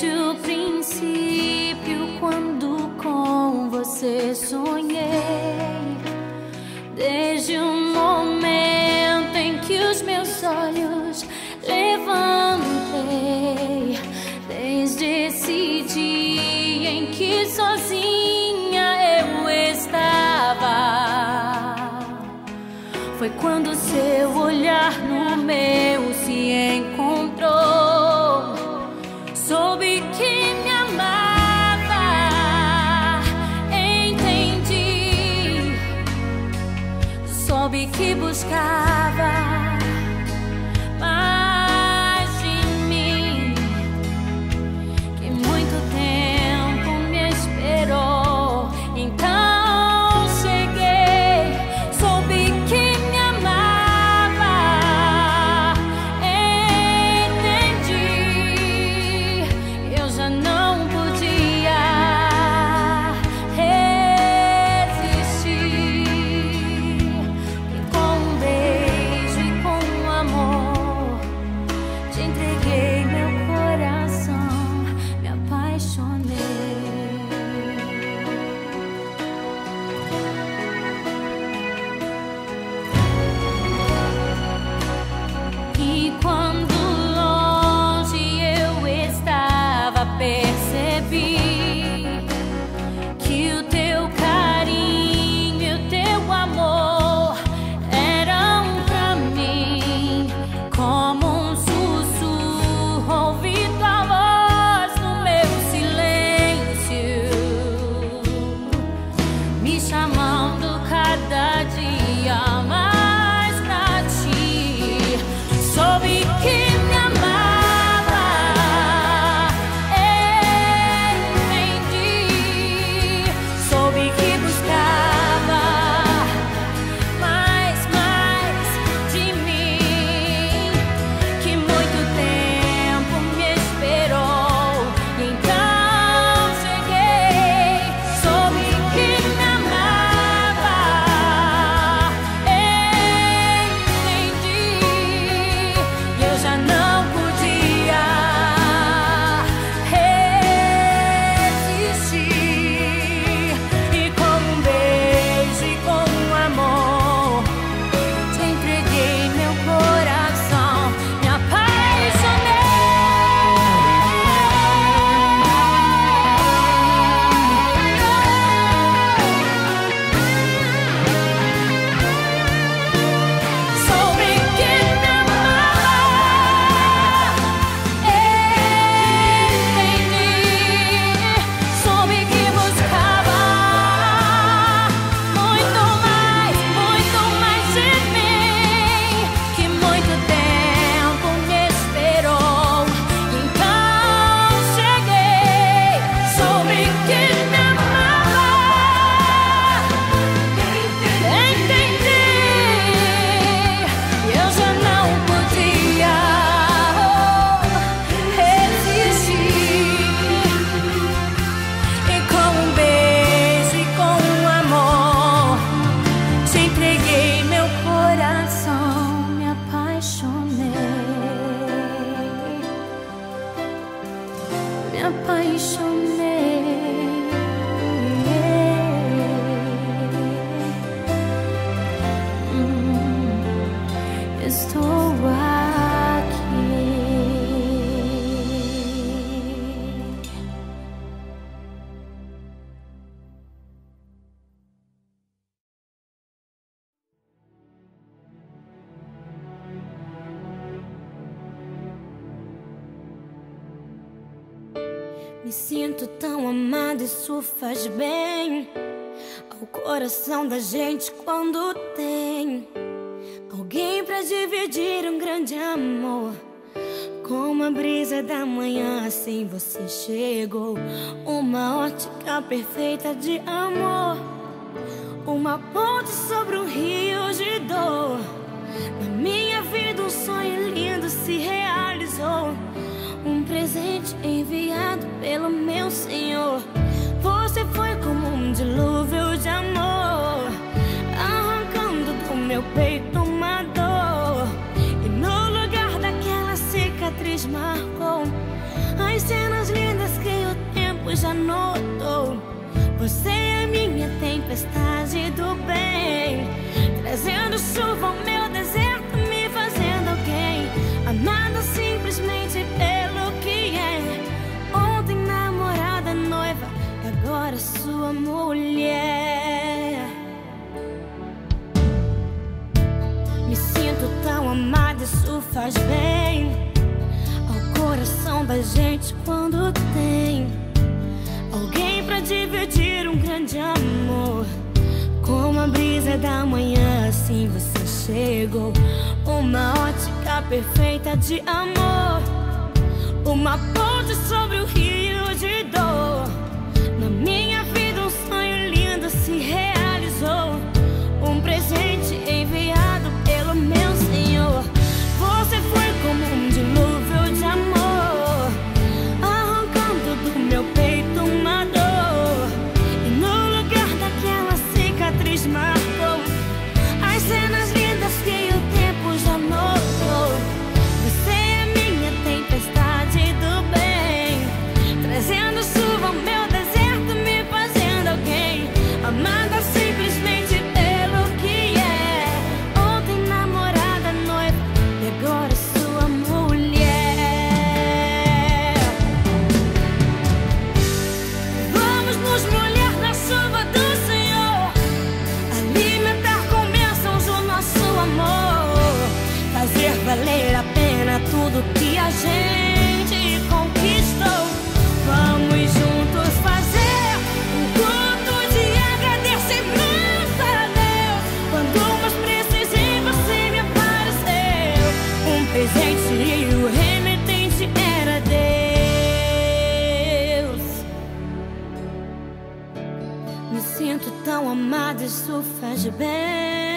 disse o princípio quando com você sonhei. Me sinto tão amada, isso faz bem ao coração da gente quando tem alguém para dividir um grande amor. Como a brisa da manhã, assim você chegou. Uma ótica perfeita de amor, uma ponte sobre um rio marcou. As cenas lindas que o tempo já notou. Você é minha tempestade do bem, trazendo chuva ao meu. café da manhã, assim você chegou. Uma ótica perfeita de amor, uma ponte sobre o presente e o remetente era Deus. Me sinto tão amada, isso faz bem.